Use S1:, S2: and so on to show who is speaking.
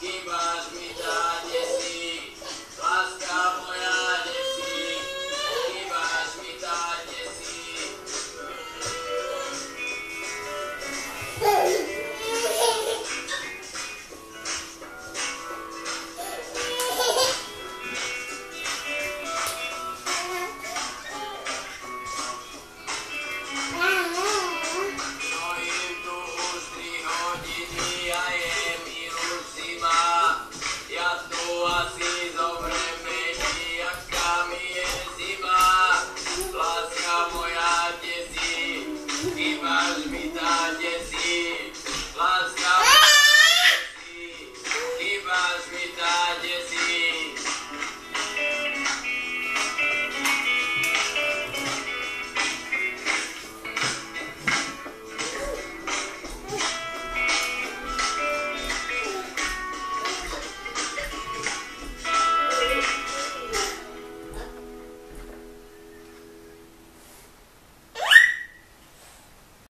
S1: Diba? Um,